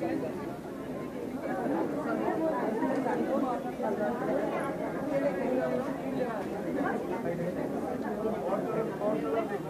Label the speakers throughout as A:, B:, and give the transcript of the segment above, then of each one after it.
A: Thank you.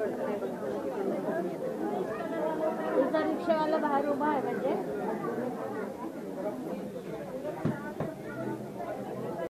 B: तुझा रिक्षावाला बाहेर उभा आहे म्हणजे